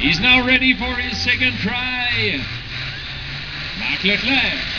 He's now ready for his second try. Marc Leclerc.